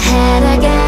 head again.